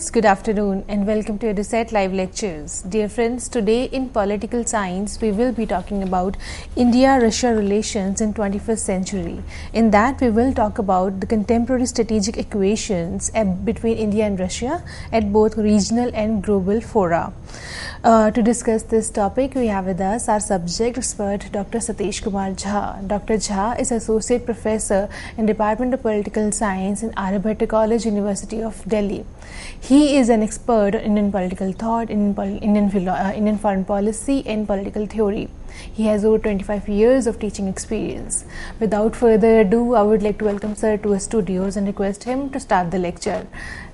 friends, good afternoon and welcome to Edusat Live Lectures. Dear friends, today in Political Science we will be talking about India-Russia relations in 21st century. In that we will talk about the contemporary strategic equations between India and Russia at both regional and global fora. Uh, to discuss this topic, we have with us our subject expert Dr. Satish Kumar Jha. Dr. Jha is Associate Professor in Department of Political Science in Aryabhatta College, University of Delhi. He is an expert in Indian political thought, Indian, Indian, uh, Indian foreign policy, and political theory. He has over 25 years of teaching experience. Without further ado, I would like to welcome Sir to our studios and request him to start the lecture.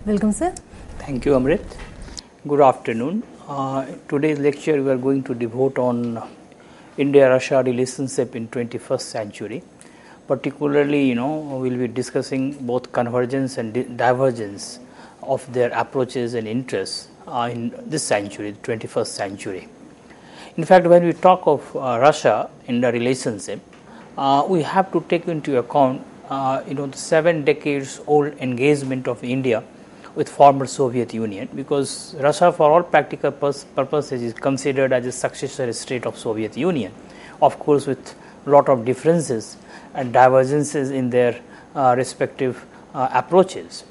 Welcome, Sir. Thank you, Amrit. Good afternoon. Uh, today's lecture we are going to devote on India-Russia relationship in 21st century. Particularly, you know, we'll be discussing both convergence and divergence of their approaches and interests uh, in this century, the 21st century. In fact, when we talk of uh, Russia in the relationship, uh, we have to take into account, uh, you know, the seven decades old engagement of India with former Soviet Union because Russia for all practical purposes is considered as a successor state of Soviet Union. Of course, with lot of differences and divergences in their uh, respective uh, approaches.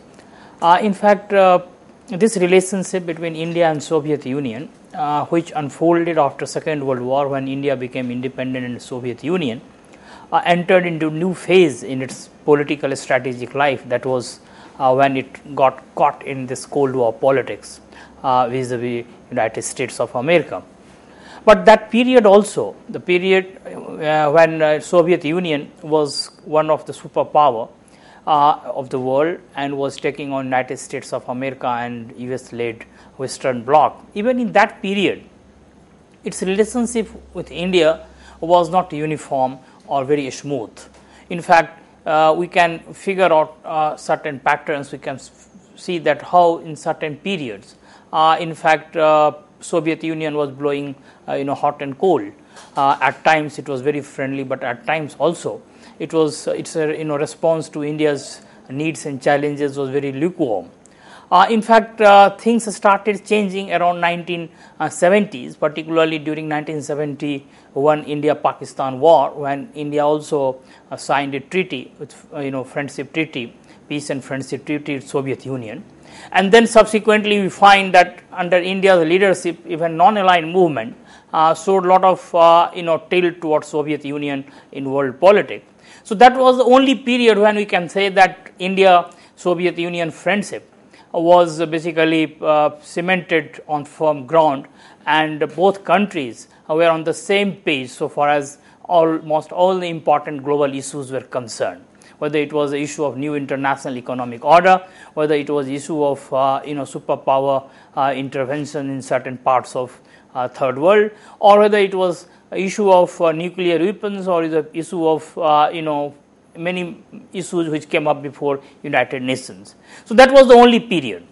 Uh, in fact, uh, this relationship between India and Soviet Union, uh, which unfolded after Second World War when India became independent and Soviet Union, uh, entered into new phase in its political strategic life. That was uh, when it got caught in this Cold War politics uh, vis-a-vis United States of America. But that period also, the period when Soviet Union was one of the superpower, uh, of the world and was taking on United States of America and US led Western Bloc. Even in that period, its relationship with India was not uniform or very smooth. In fact, uh, we can figure out uh, certain patterns. We can see that how in certain periods, uh, in fact, uh, Soviet Union was blowing, uh, you know, hot and cold. at times, it was very friendly, but at times also, it was it's a you know response to India's needs and challenges was very lukewarm. Uh, in fact, uh, things started changing around 1970s, particularly during 1971 India-Pakistan war, when India also uh, signed a treaty with uh, you know friendship treaty, peace and friendship treaty with Soviet Union, and then subsequently we find that under India's leadership, even non-aligned movement uh, showed a lot of uh, you know tilt towards Soviet Union in world politics. So that was the only period when we can say that India Soviet Union friendship was basically uh, cemented on firm ground and both countries were on the same page so far as almost all the important global issues were concerned. Whether it was the issue of new international economic order whether it was issue of uh, you know superpower uh, intervention in certain parts of uh, third world or whether it was issue of uh, nuclear weapons or is the issue of uh, you know many issues which came up before United Nations. So that was the only period.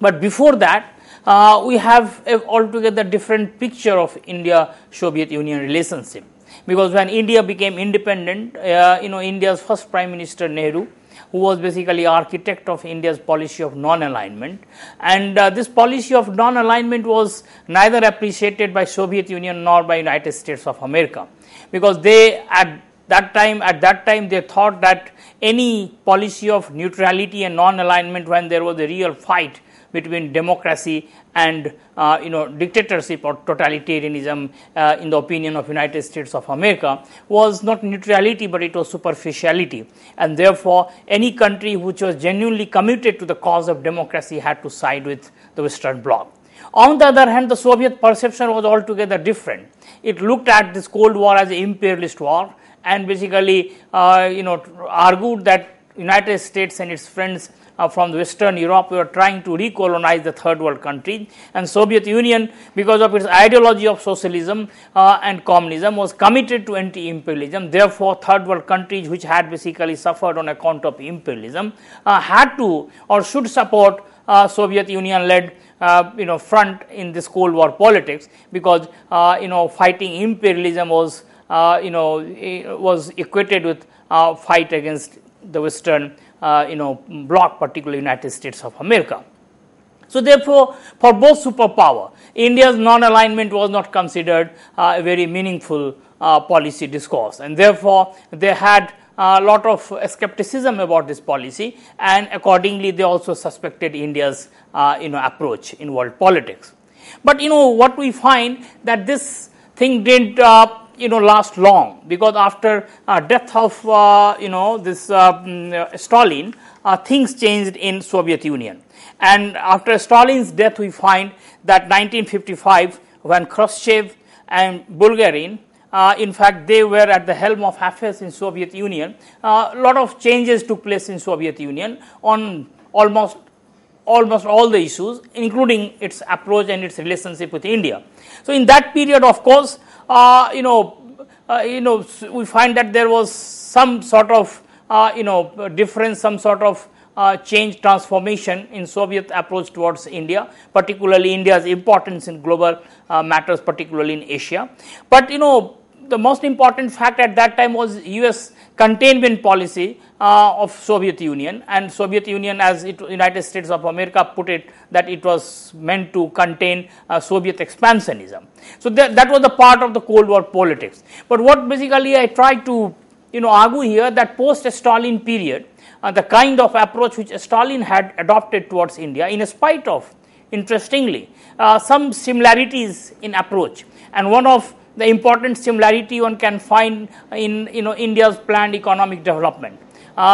But before that, uh, we have a altogether different picture of India-Soviet Union relationship. Because when India became independent, uh, you know, India's first Prime Minister Nehru who was basically architect of India's policy of non-alignment. And uh, this policy of non-alignment was neither appreciated by Soviet Union nor by United States of America, because they at that time at that time they thought that any policy of neutrality and non-alignment when there was a real fight between democracy and uh, you know dictatorship or totalitarianism uh, in the opinion of United States of America was not neutrality but it was superficiality. And therefore any country which was genuinely committed to the cause of democracy had to side with the western bloc. On the other hand the soviet perception was altogether different. It looked at this cold war as an imperialist war and basically uh, you know argued that united states and its friends uh, from Western Europe we were trying to recolonize the third world countries and Soviet Union because of its ideology of socialism uh, and communism was committed to anti-imperialism. Therefore, third world countries which had basically suffered on account of imperialism uh, had to or should support uh, Soviet Union led uh, you know front in this Cold War politics because uh, you know fighting imperialism was you know was equated with fight against the Western uh, you know, bloc, particularly United States of America. So therefore, for both superpower, India's non-alignment was not considered uh, a very meaningful uh, policy discourse, and therefore they had a lot of skepticism about this policy, and accordingly they also suspected India's uh, you know approach in world politics. But you know what we find that this thing didn't uh, you know last long because after uh, death of uh, you know this uh, mm, Stalin, uh, things changed in Soviet Union. And after Stalin's death, we find that 1955, when Khrushchev and Bulganin, uh, in fact, they were at the helm of affairs in Soviet Union. A uh, lot of changes took place in Soviet Union on almost almost all the issues, including its approach and its relationship with India. So, in that period, of course, uh, you know, uh, you know, we find that there was some sort of uh, you know difference, some sort of uh, change transformation in Soviet approach towards India, particularly India's importance in global uh, matters, particularly in Asia. But you know, the most important fact at that time was U.S. containment policy uh, of Soviet Union, and Soviet Union, as it, United States of America put it, that it was meant to contain uh, Soviet expansionism. So that, that was the part of the Cold War politics. But what basically I try to you know argue here that post Stalin period uh, the kind of approach which Stalin had adopted towards India, in spite of, interestingly, uh, some similarities in approach. And one of the important similarity one can find in you know India's planned economic development,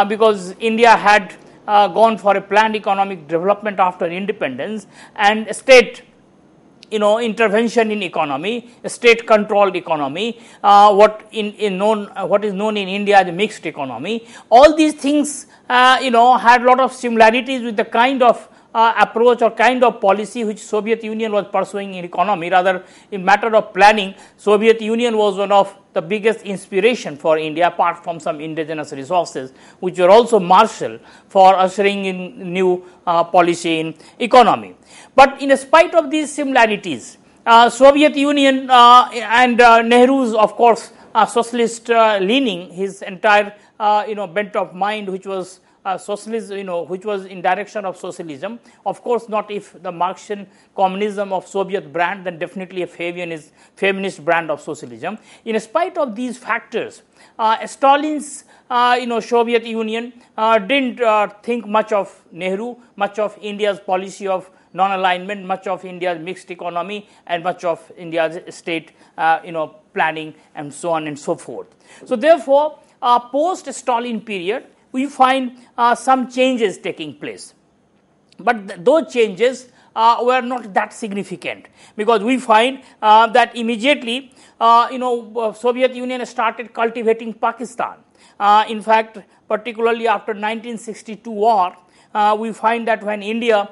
because India had uh, gone for a planned economic development after independence, and state you know intervention in economy state controlled economy uh, what in, in known uh, what is known in india as mixed economy. All these things uh, you know had a lot of similarities with the kind of uh, approach or kind of policy which Soviet Union was pursuing in economy. Rather, in matter of planning, Soviet Union was one of the biggest inspiration for India, apart from some indigenous resources, which were also marshaled for ushering in new uh, policy in economy. But in spite of these similarities, uh, Soviet Union uh, and uh, Nehru's, of course, uh, socialist leaning, his entire you know bent of mind, which was uh, socialism, you know, which was in direction of socialism. Of course, not if the Marxian communism of Soviet brand, then definitely a feminist, feminist brand of socialism. In spite of these factors, uh, Stalin's, uh, you know, Soviet Union uh, didn't uh, think much of Nehru, much of India's policy of non-alignment, much of India's mixed economy, and much of India's state, uh, you know, planning, and so on and so forth. So, therefore, post-Stalin period, we find uh, some changes taking place. But th- those changes uh, were not that significant because we find uh, that immediately, uh, you know, uh, Soviet Union started cultivating Pakistan. Uh, in fact, particularly after 1962 war, we find that when India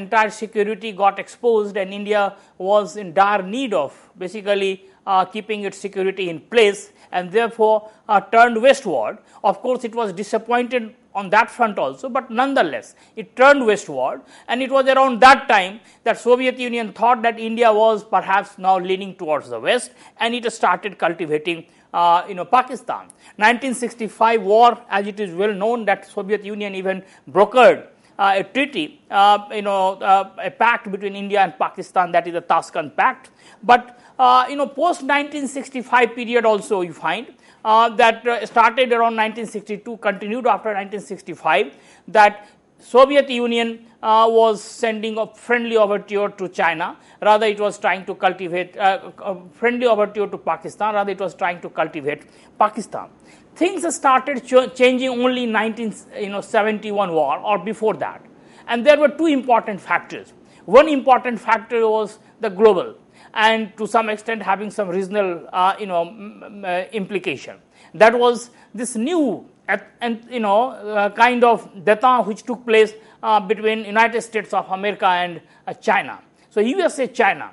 entire security got exposed and India was in dire need of basically uh, keeping its security in place and therefore uh, turned westward. Of course, it was disappointed on that front also, but nonetheless, it turned westward and it was around that time that Soviet Union thought that India was perhaps now leaning towards the west and it started cultivating uh, you know Pakistan. 1965 war as it is well known that Soviet Union even brokered uh, a treaty, uh, you know, uh, a pact between India and Pakistan, that is the Tashkent Pact. But uh, you know, post 1965 period also you find uh, that uh, started around 1962, continued after 1965, that Soviet Union uh, was sending a friendly overture to China. Rather, it was trying to cultivate uh, friendly overture to Pakistan. Rather, it was trying to cultivate Pakistan. Things started ch- changing only in 1971 war or before that, and there were two important factors. One important factor was the global and to some extent having some regional uh, you know uh, implication. That was this new and you know uh, kind of detente which took place uh, between united states of america and china. So usa china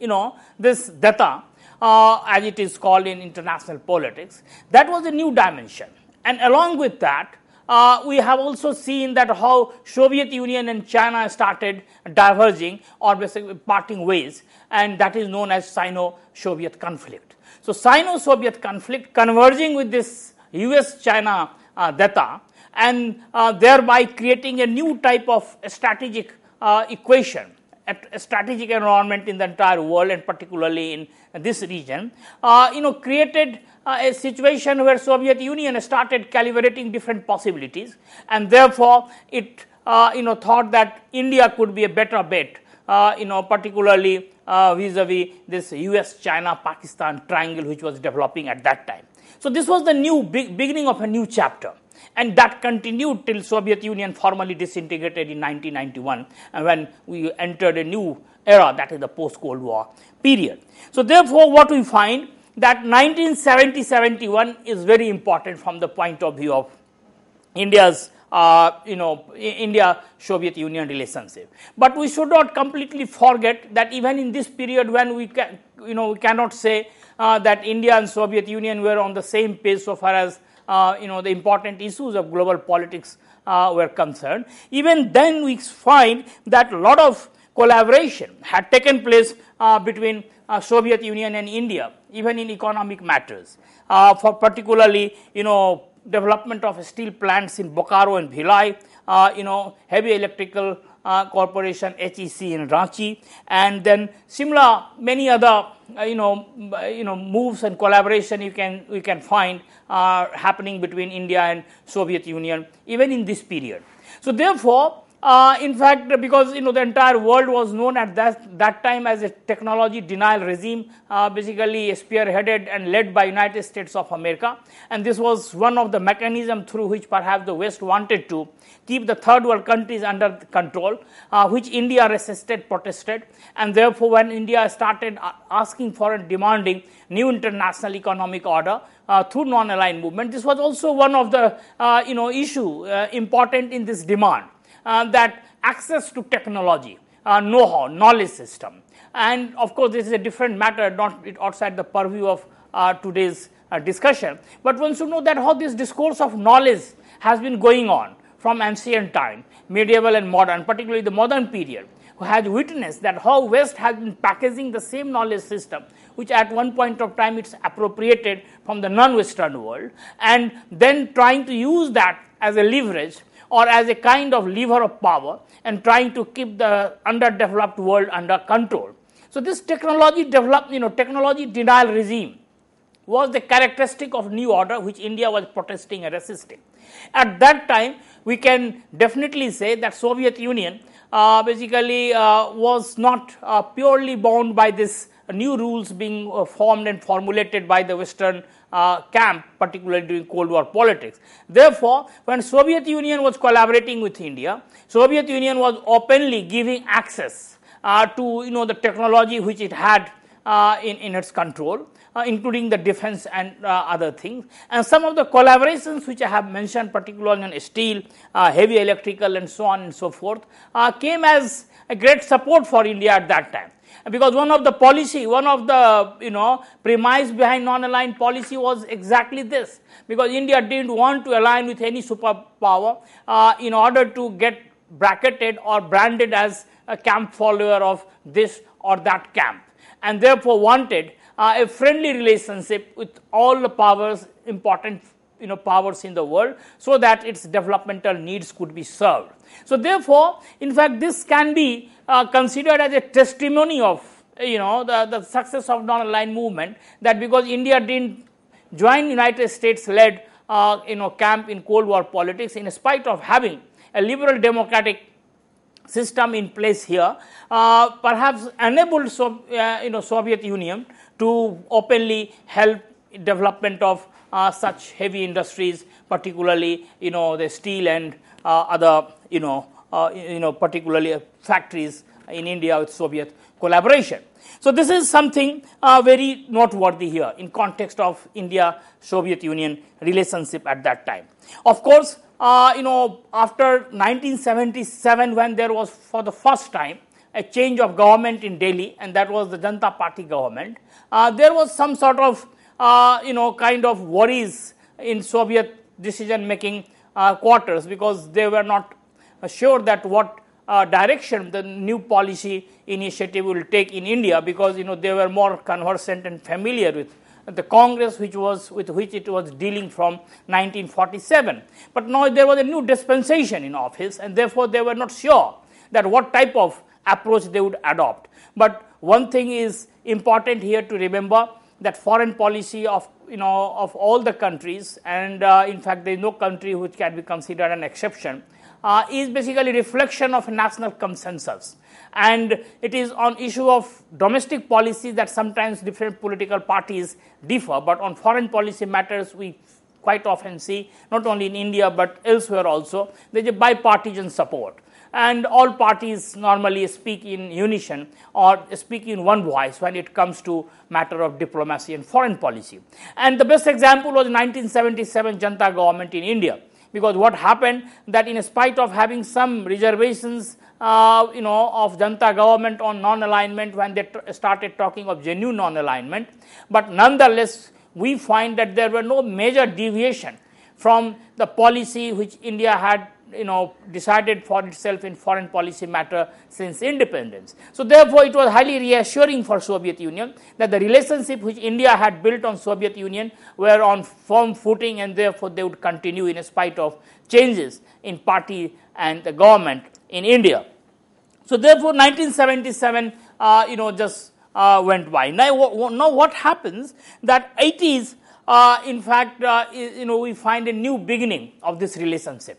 you know this detente uh, as it is called in international politics that was a new dimension. And along with that uh, we have also seen that how Soviet Union and China started diverging or basically parting ways, and that is known as Sino-Soviet conflict. So, Sino-Soviet conflict converging with this U.S.-China uh, detente and uh, thereby creating a new type of strategic uh, equation, a, strategic environment in the entire world and particularly in this region, uh, you know, created a situation where Soviet Union started calibrating different possibilities and therefore it uh, you know thought that India could be a better bet uh, you know particularly uh, vis-a-vis this US China Pakistan triangle which was developing at that time. So this was the new beginning of a new chapter and that continued till Soviet Union formally disintegrated in 1991 and when we entered a new era that is the post Cold War period. So therefore what we find that 1970-71 is very important from the point of view of India's uh, you know India Soviet Union relationship. But we should not completely forget that even in this period when we can you know we cannot say uh, that India and Soviet Union were on the same page so far as uh, you know the important issues of global politics uh, were concerned. Even then we find that a lot of collaboration had taken place uh, between uh, Soviet Union and India, even in economic matters. Uh, for particularly, you know, development of steel plants in Bokaro and Bhilai, uh, you know, heavy electrical uh, corporation HEC in Ranchi, and then similar many other uh, you know you know moves and collaboration you can we can find happening between India and Soviet Union even in this period. So therefore, uh, in fact, because you know the entire world was known at that, that time as a technology denial regime, uh, basically spearheaded and led by United States of America, and this was one of the mechanisms through which perhaps the West wanted to keep the third world countries under control, uh, which India resisted, protested, and therefore when India started asking for and demanding new international economic order, uh, through non-aligned movement. This was also one of the uh, you know issue uh, important in this demand. Uh, that access to technology, uh, know-how, knowledge system. And of course, this is a different matter, not outside the purview of uh, today's discussion. But one should know that how this discourse of knowledge has been going on from ancient time, medieval and modern, particularly the modern period, who has witnessed that how West has been packaging the same knowledge system, which at one point of time it's appropriated from the non-Western world, and then trying to use that as a leverage or as a kind of lever of power and trying to keep the underdeveloped world under control. So this technology develop, you know, technology denial regime was the characteristic of new order which India was protesting and resisting. At that time, we can definitely say that Soviet Union uh, basically uh, was not uh, purely bound by this new rules being uh, formed and formulated by the Western uh, camp, particularly during Cold War politics. Therefore, when Soviet Union was collaborating with India, Soviet Union was openly giving access uh, to you know the technology which it had uh, in, in its control. Uh, including the defense and uh, other things. And some of the collaborations which I have mentioned, particularly on steel, uh, heavy electrical, and so on and so forth, uh, came as a great support for India at that time because one of the policy, one of the you know premise behind non-aligned policy was exactly this. Because India didn't want to align with any superpower uh, in order to get bracketed or branded as a camp follower of this or that camp, and therefore wanted uh, a friendly relationship with all the powers important you know powers in the world so that its developmental needs could be served so therefore in fact this can be uh, considered as a testimony of you know the, the success of non-aligned movement that because india didn't join united states led uh, you know camp in cold war politics in spite of having a liberal democratic system in place here uh, perhaps enabled so, uh, you know soviet union to openly help development of uh, such heavy industries, particularly you know the steel and uh, other you know uh, you know particularly factories in India with Soviet collaboration. So this is something uh, very noteworthy here in context of India-Soviet Union relationship at that time. Of course, uh, you know after 1977 when there was for the first time a change of government in Delhi and that was the Janata Party government, uh, there was some sort of uh, you know, kind of worries in Soviet decision making uh, quarters because they were not sure that what uh, direction the new policy initiative will take in India because you know they were more conversant and familiar with the Congress which was with which it was dealing from 1947. But now there was a new dispensation in office and therefore they were not sure that what type of approach they would adopt. But one thing is important here to remember that foreign policy of you know of all the countries and uh, in fact there is no country which can be considered an exception uh, is basically reflection of national consensus. And it is on issue of domestic policy that sometimes different political parties differ. But on foreign policy matters we quite often see not only in india but elsewhere also there is a bipartisan support. And all parties normally speak in unison or speak in one voice when it comes to matter of diplomacy and foreign policy. And the best example was 1977 janta government in india because what happened that in spite of having some reservations uh, you know of Janta government on non-alignment when they started talking of genuine non-alignment, but nonetheless we find that there were no major deviation from the policy which India had you know decided for itself in foreign policy matter since independence. So therefore, it was highly reassuring for Soviet Union that the relationship which India had built on Soviet Union were on firm footing and therefore they would continue in spite of changes in party and the government in India. So therefore, 1977 uh, you know just uh, went by. Now, now what happens that 80s uh, in fact uh, you know we find a new beginning of this relationship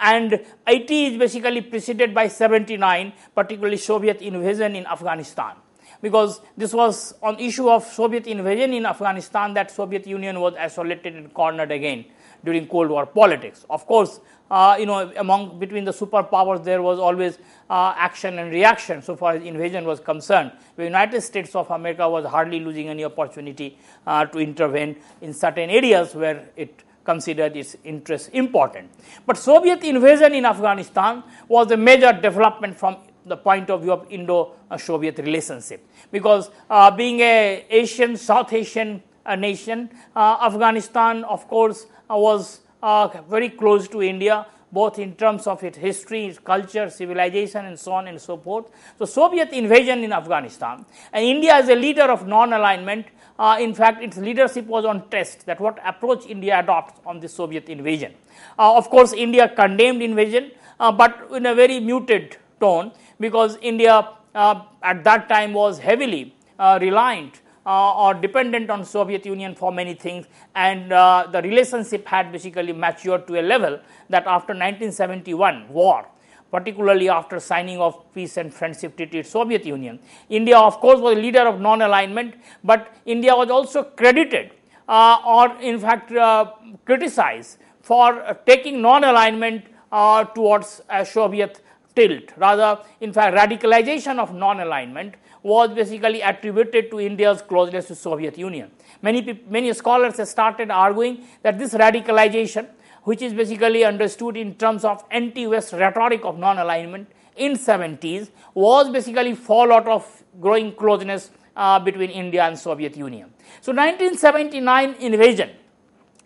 and 80 is basically preceded by 79, particularly Soviet invasion in Afghanistan. Because this was on issue of Soviet invasion in Afghanistan that Soviet Union was isolated and cornered again during Cold War politics. Of course, uh, you know, among between the superpowers there was always uh, action and reaction so far as invasion was concerned. The United States of America was hardly losing any opportunity uh, to intervene in certain areas where it considered its interests important. But Soviet invasion in Afghanistan was a major development from the point of view of Indo-Soviet relationship because uh, being a Asian, South Asian uh, nation, uh, Afghanistan of course uh, was uh, very close to India both in terms of its history, its culture, civilization, and so on and so forth. So, Soviet invasion in Afghanistan, and India as a leader of non-alignment uh, in fact, its leadership was on test that what approach India adopts on the Soviet invasion. Uh, of course, India condemned invasion, uh, but in a very muted tone because India uh, at that time was heavily uh, reliant uh, or dependent on Soviet Union for many things, and the relationship had basically matured to a level that after 1971 war, particularly after signing of peace and friendship treaty with Soviet Union. India of course was a leader of non-alignment, but India was also credited uh, or in fact uh, criticized for uh, taking non-alignment uh, towards a Soviet tilt. Rather, in fact, radicalization of non-alignment was basically attributed to India's closeness to Soviet Union. Many, many scholars have started arguing that this radicalization which is basically understood in terms of anti-West rhetoric of non-alignment in 70s was basically fallout of growing closeness uh, between India and Soviet Union. So 1979 invasion,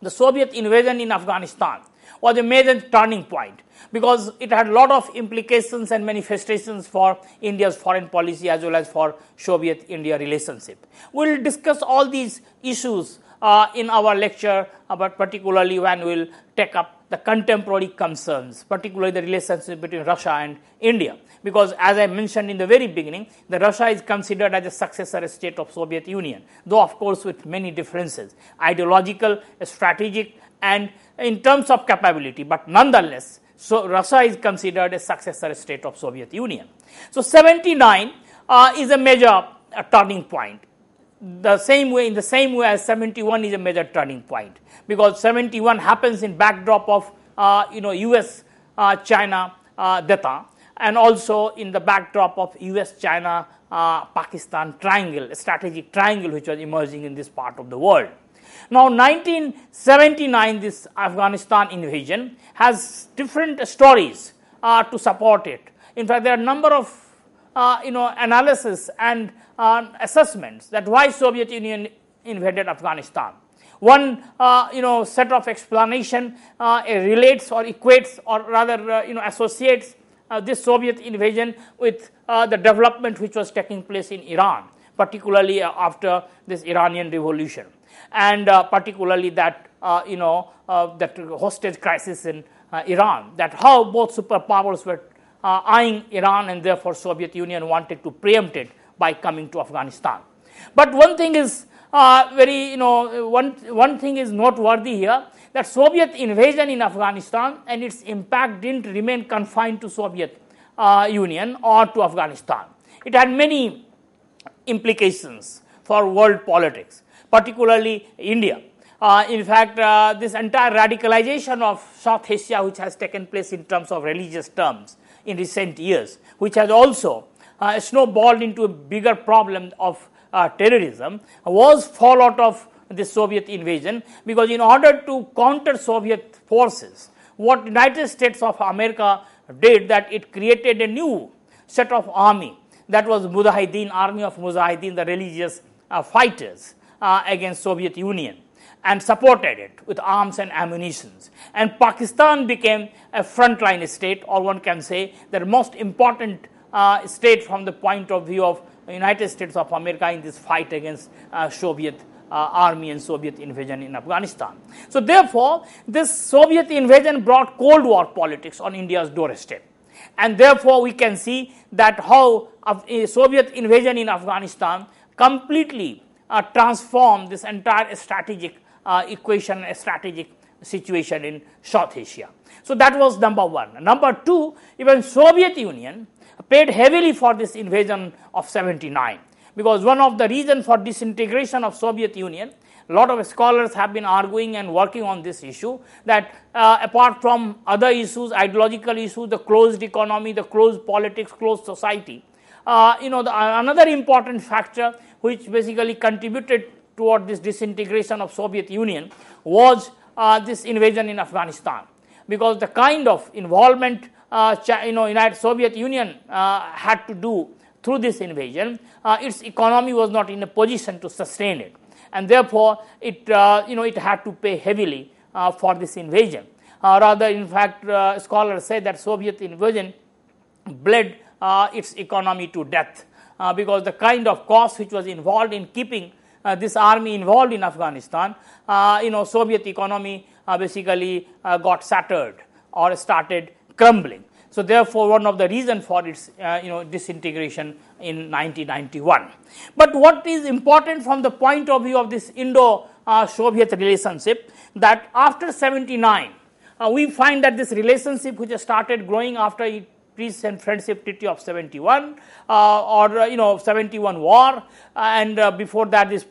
the Soviet invasion in Afghanistan was a major turning point because it had a lot of implications and manifestations for India's foreign policy as well as for Soviet India relationship. We will discuss all these issues uh, in our lecture, uh, but particularly when we'll take up the contemporary concerns, particularly the relationship between Russia and India. Because as I mentioned in the very beginning, the Russia is considered as a successor state of Soviet Union, though of course with many differences, ideological, strategic, and in terms of capability, but nonetheless, so Russia is considered a successor state of Soviet Union. So 79 uh, is a major uh, turning point the same way in the same way as 71 is a major turning point. Because 71 happens in backdrop of uh, you know US uh, China uh, detente and also in the backdrop of US China uh, Pakistan triangle strategic triangle which was emerging in this part of the world. Now 1979 this Afghanistan invasion has different stories uh, to support it. In fact there are a number of uh, you know analysis and uh, assessments that why Soviet Union invaded Afghanistan. One, uh, you know, set of explanation uh, relates or equates or rather, uh, you know, associates uh, this Soviet invasion with uh, the development which was taking place in Iran, particularly after this Iranian revolution. and uh, particularly that uh, you know uh, that hostage crisis in uh, Iran, that how both superpowers were uh, eyeing Iran and therefore Soviet Union wanted to preempt it by coming to Afghanistan. But one thing is uh, very, you know, one, one thing is noteworthy here that Soviet invasion in Afghanistan and its impact didn't remain confined to Soviet uh, Union or to Afghanistan. It had many implications for world politics, particularly India. Uh, in fact, uh, this entire radicalization of South Asia, which has taken place in terms of religious terms in recent years, which has also uh, snowballed into a bigger problem of uh, terrorism, was fallout of the Soviet invasion. Because in order to counter Soviet forces, what United States of America did that it created a new set of army that was Mujahideen, army of Mujahideen, the religious uh, fighters uh, against Soviet Union and supported it with arms and ammunitions. And Pakistan became a frontline state, or one can say the most important uh, state from the point of view of United States of America in this fight against uh, Soviet uh, army and Soviet invasion in Afghanistan. So, therefore, this Soviet invasion brought Cold War politics on India's doorstep. And therefore, we can see that how a Soviet invasion in Afghanistan completely uh, transformed this entire strategic uh, equation, strategic situation in South Asia. So that was number one. Number two, even Soviet Union paid heavily for this invasion of 79 because one of the reasons for disintegration of Soviet Union a lot of scholars have been arguing and working on this issue that uh, apart from other issues ideological issues the closed economy the closed politics closed society uh, you know the, another important factor which basically contributed toward this disintegration of Soviet Union was uh, this invasion in Afghanistan. Because the kind of involvement uh, you know United Soviet Union uh, had to do through this invasion, uh, its economy was not in a position to sustain it, and therefore it uh, you know it had to pay heavily uh, for this invasion. rather, in fact, scholars say that Soviet invasion bled its economy to death because the kind of cost which was involved in keeping uh, this army involved in Afghanistan, uh, you know, Soviet economy uh, basically got shattered or started crumbling. So therefore, one of the reasons for its uh, you know disintegration in 1991. But what is important from the point of view of this Indo-Soviet relationship that after 79, uh, we find that this relationship which started growing after peace and friendship treaty of 71 uh, or uh, you know 71 war and uh, before that this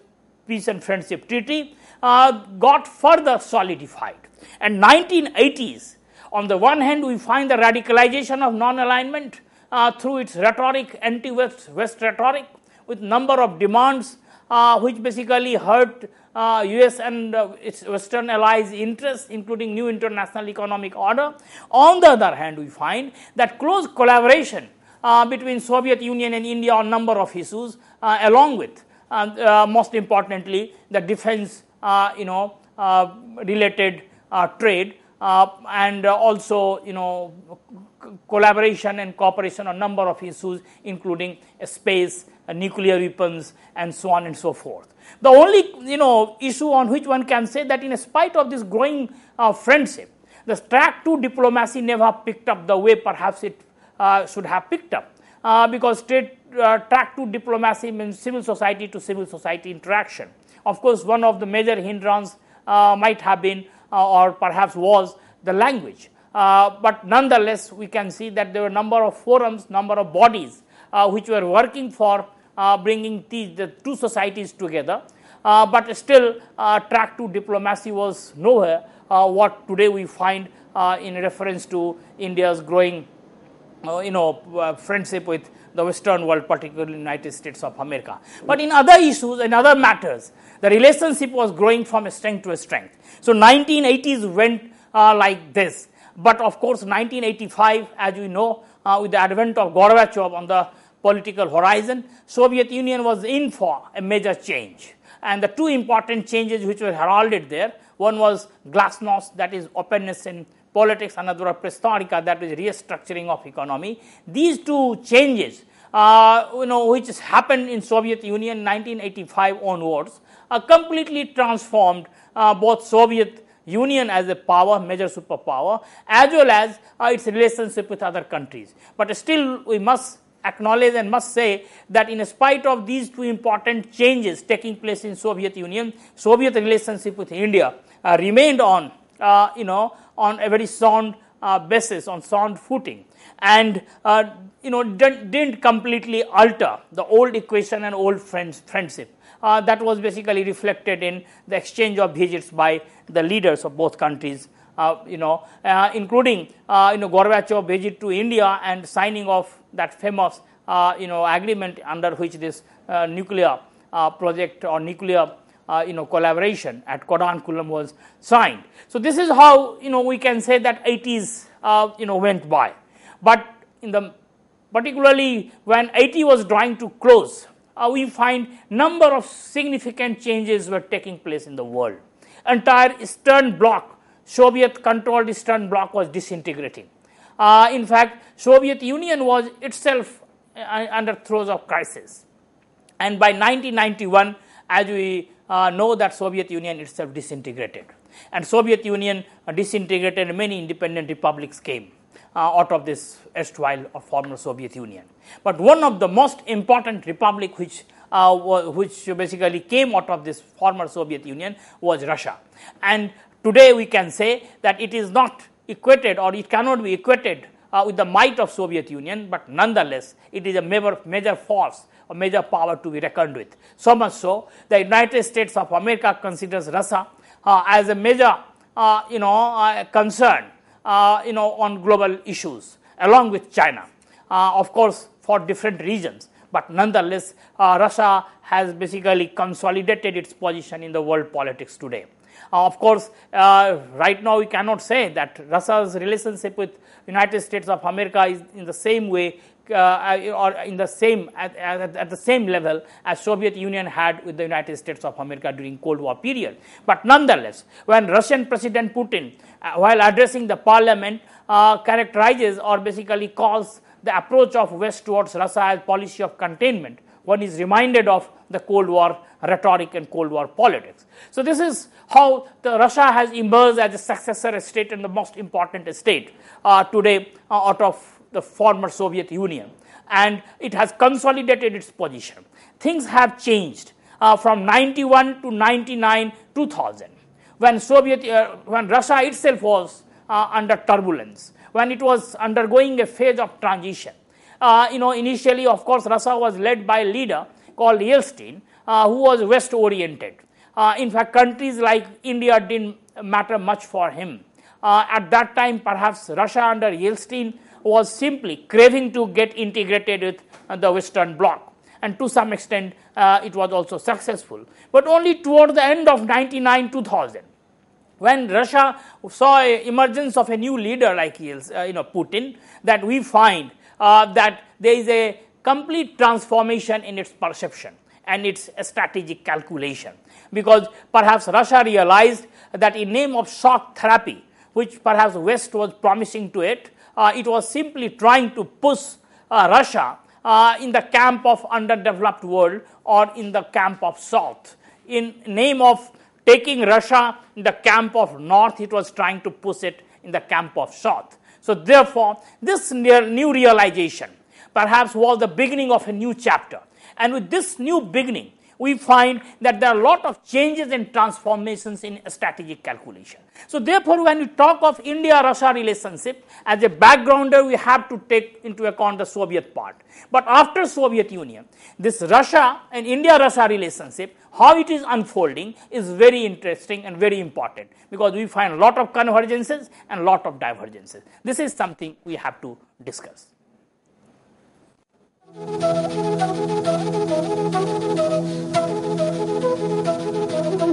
peace and friendship treaty uh, got further solidified and 1980s on the one hand we find the radicalization of non-alignment uh, through its rhetoric anti-west west rhetoric with number of demands uh, which basically hurt uh, US and uh, its Western allies' interests, including new international economic order. On the other hand, we find that close collaboration uh, between Soviet Union and India on number of issues, uh, along with, uh, most importantly, the defense, you know, related trade, and also, you know, collaboration and cooperation on number of issues, including space, nuclear weapons, and so on and so forth. The only you know issue on which one can say that in spite of this growing uh, friendship, the track two diplomacy never picked up the way perhaps it uh, should have picked up. Uh, because state uh, track two diplomacy means civil society to civil society interaction. Of course, one of the major hindrances uh, might have been uh, or perhaps was the language. but nonetheless, we can see that there were number of forums, number of bodies which were working for uh, bringing these, the two societies together. Uh, but still, uh, track two diplomacy was nowhere what today we find in reference to India's growing you know, friendship with the Western world, particularly United States of America. But in other issues and other matters, the relationship was growing from a strength to a strength. So 1980s went uh, like this. But of course, 1985, as we know, uh, with the advent of Gorbachev on the political horizon, Soviet Union was in for a major change. And the two important changes which were heralded there, one was glasnost, that is openness in politics, another perestroika, that is restructuring of economy. These two changes uh, you know, which happened in Soviet Union 1985 onwards, uh, completely transformed uh, both Soviet Union as a power, major superpower, as well as uh, its relationship with other countries. But still, we must acknowledge and must say that in spite of these two important changes taking place in Soviet Union, Soviet relationship with India uh, remained on, uh, you know, on a very sound uh, basis, on sound footing, and uh, you know didn't, completely alter the old equation and old friends, friendship. Uh, that was basically reflected in the exchange of visits by the leaders of both countries uh, you know, uh, including uh, you know Gorbachev visit to India and signing of that famous you know agreement under which this nuclear project or nuclear you know collaboration at Kudankulam was signed. So this is how you know we can say that 80s you know went by, but in the particularly when 80 was drawing to close, we find number of significant changes were taking place in the world. Entire Eastern Bloc Soviet controlled Eastern Bloc was disintegrating. Uh, in fact, Soviet Union was itself uh, under throes of crisis. And by 1991, as we uh, know that Soviet Union itself disintegrated. And Soviet Union uh, disintegrated, many independent republics came uh, out of this erstwhile or former Soviet Union. But one of the most important republic which uh, which basically came out of this former Soviet Union was Russia. And Today we can say that it is not equated or it cannot be equated uh, with the might of Soviet Union, but nonetheless it is a major, major force or major power to be reckoned with. So much so, the United States of America considers Russia uh, as a major, uh, you know, uh, concern, uh, you know, on global issues, along with China. Uh, of course, for different reasons, but nonetheless, Russia has basically consolidated its position in the world politics today. Uh, of course, uh, right now we cannot say that Russia's relationship with United States of America is in the same way or in the same at, at, at, the same level as Soviet Union had with the United States of America during Cold War period. But nonetheless, when Russian President Putin, uh, while addressing the parliament, uh, characterizes or basically calls the approach of West towards Russia as policy of containment, one is reminded of the Cold War rhetoric and Cold War politics. So, this is how Russia has emerged as a successor state and the most important state uh, today uh, out of the former Soviet Union. And it has consolidated its position. Things have changed uh, from 91 to 99, 2000, when Soviet, uh, when Russia itself was uh, under turbulence, when it was undergoing a phase of transition. Uh, you know, initially, of course, Russia was led by a leader called Yeltsin, uh, who was West oriented. Uh, in fact, countries like India didn't matter much for him. At that time, perhaps Russia under Yeltsin was simply craving to get integrated with uh, the Western Bloc. And to some extent, uh, it was also successful. But only toward the end of 99 2000, when Russia saw emergence of a new leader like uh, you know, Putin, that we find that there is a complete transformation in its perception and its strategic calculation because perhaps Russia realized that in name of shock therapy which perhaps West was promising to it, uh, it was simply trying to push uh, Russia uh, in the camp of underdeveloped world or in the camp of South. In name of taking Russia in the camp of North, it was trying to push it in the camp of South. So therefore, this new realization perhaps was the beginning of a new chapter. And with this new beginning, we find that there are a lot of changes and transformations in strategic calculation. So therefore, when we talk of India-Russia relationship, as a backgrounder, we have to take into account the Soviet part. But after Soviet Union, this Russia and India-Russia relationship, how it is unfolding is very interesting and very important because we find a lot of convergences and a lot of divergences. This is something we have to discuss. Thank you.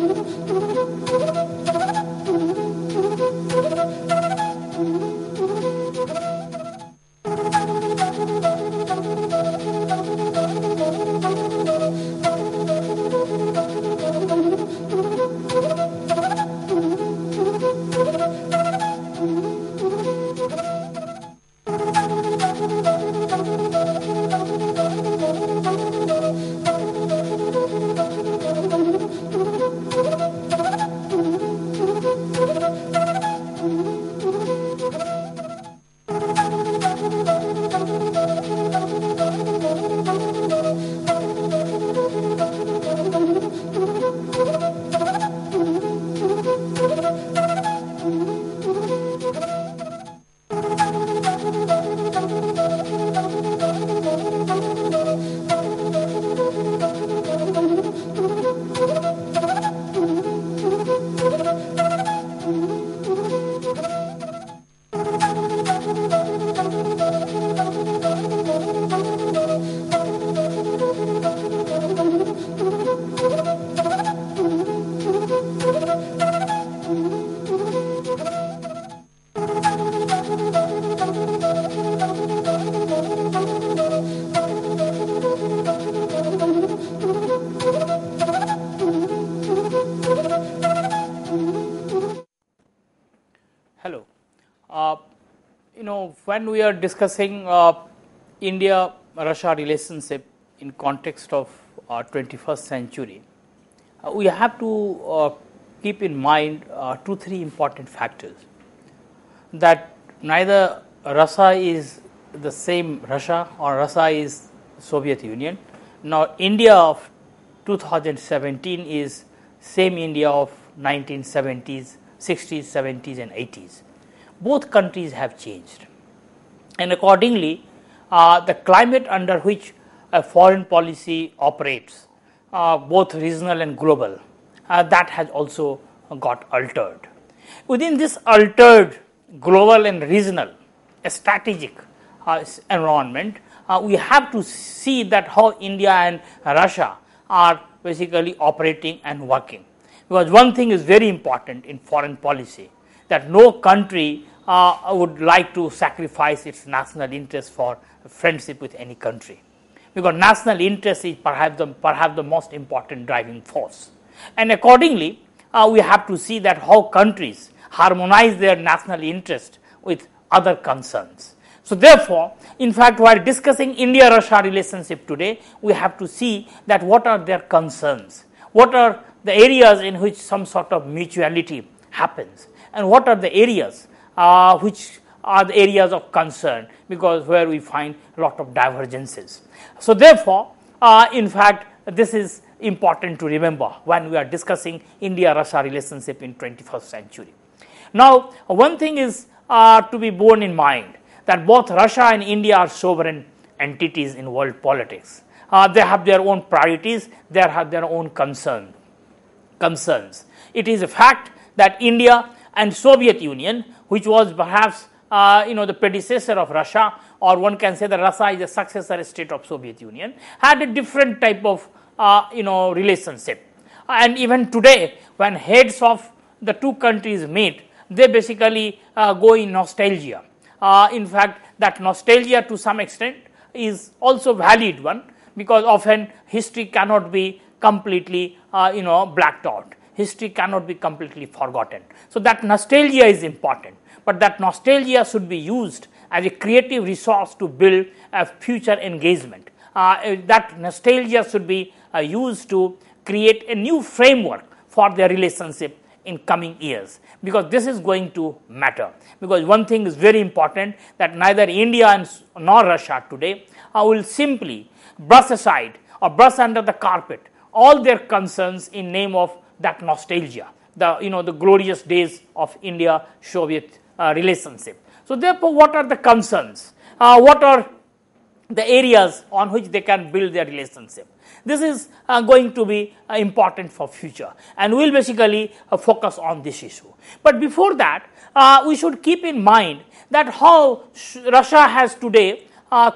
When we are discussing uh, India-Russia relationship in context of 21st uh, century, uh, we have to uh, keep in mind two, three important factors. That neither Russia is the same Russia or Russia is Soviet Union. Now, India of 2017 is same India of 1970s, 60s, 70s and 80s both countries have changed. And accordingly, uh, the climate under which a foreign policy operates, uh, both regional and global, uh, that has also got altered. Within this altered global and regional strategic uh, environment, uh, we have to see that how India and Russia are basically operating and working. Because one thing is very important in foreign policy that no country uh, would like to sacrifice its national interest for friendship with any country. Because national interest is perhaps the, perhaps the most important driving force. And accordingly, uh, we have to see that how countries harmonize their national interest with other concerns. So therefore, in fact, while discussing India-Russia relationship today, we have to see that what are their concerns, what are the areas in which some sort of mutuality happens, and what are the areas uh, which are the areas of concern because where we find a lot of divergences. So therefore, uh, in fact, this is important to remember when we are discussing India-Russia relationship in 21st century. Now, one thing is uh, to be borne in mind that both Russia and India are sovereign entities in world politics. Uh, they have their own priorities, they have their own concern, concerns. It is a fact that India and Soviet Union, which was perhaps uh, you know the predecessor of Russia, or one can say that Russia is a successor state of Soviet Union, had a different type of uh, you know relationship. And even today, when heads of the two countries meet, they basically uh, go in nostalgia. Uh, in fact, that nostalgia to some extent is also valid one because often history cannot be completely uh, you know blacked out history cannot be completely forgotten. So, that nostalgia is important, but that nostalgia should be used as a creative resource to build a future engagement. Uh, that nostalgia should be uh, used to create a new framework for their relationship in coming years because this is going to matter because one thing is very important that neither India and nor Russia today uh, will simply brush aside or brush under the carpet all their concerns in name of that nostalgia, the you know the glorious days of India-Soviet uh, relationship. So therefore, what are the concerns? Uh, what are the areas on which they can build their relationship? This is uh, going to be uh, important for future, and we'll basically uh, focus on this issue. But before that, uh, we should keep in mind that how Russia has today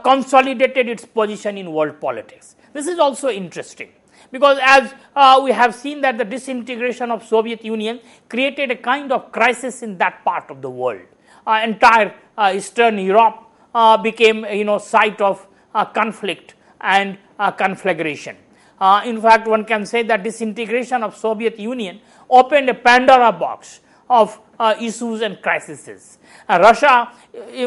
consolidated its position in world politics. This is also interesting because as uh, we have seen that the disintegration of Soviet Union created a kind of crisis in that part of the world. Uh, entire uh, Eastern Europe uh, became you know site of uh, conflict and uh, conflagration. in fact, one can say that disintegration of Soviet Union opened a Pandora box of issues and crises. Russia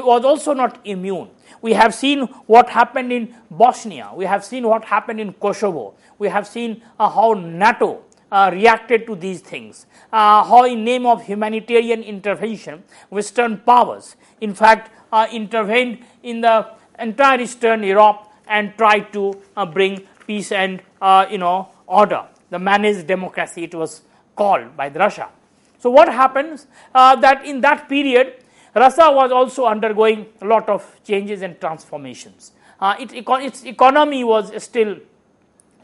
was also not immune. We have seen what happened in Bosnia. We have seen what happened in Kosovo. We have seen uh, how NATO uh, reacted to these things. Uh, how, in name of humanitarian intervention, Western powers, in fact, uh, intervened in the entire Eastern Europe and tried to uh, bring peace and uh, you know order. The managed democracy it was called by Russia. So what happens that in that period Russia was also undergoing a lot of changes and transformations. It, its economy was still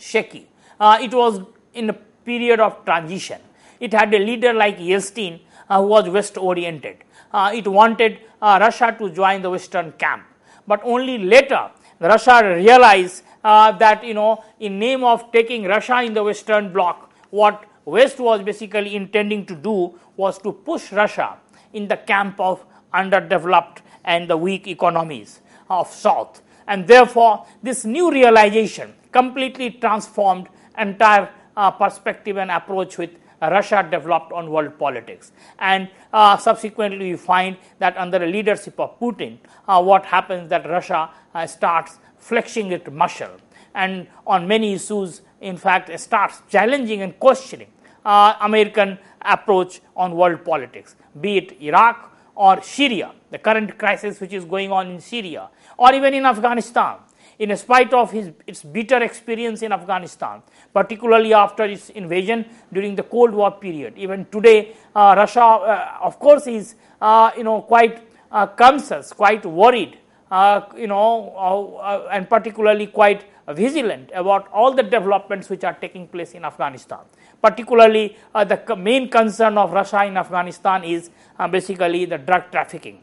shaky. Uh, it was in a period of transition. It had a leader like Yeltsin uh, who was West oriented. Uh, it wanted uh, Russia to join the Western camp. But only later, Russia realized uh, that, you know, in name of taking Russia in the Western bloc, what West was basically intending to do was to push Russia in the camp of underdeveloped and the weak economies of South. And therefore, this new realization completely transformed entire uh, perspective and approach with Russia developed on world politics. And uh, subsequently, we find that under the leadership of Putin, uh, what happens that Russia uh, starts flexing its muscle and on many issues, in fact, starts challenging and questioning uh, American approach on world politics, be it Iraq or Syria, the current crisis which is going on in Syria, or even in Afghanistan. In spite of his, its bitter experience in Afghanistan, particularly after its invasion during the Cold War period, even today, uh, Russia, uh, of course, is uh, you know quite uh, conscious, quite worried, uh, you know, uh, and particularly quite vigilant about all the developments which are taking place in Afghanistan particularly the main concern of Russia in Afghanistan is basically the drug trafficking.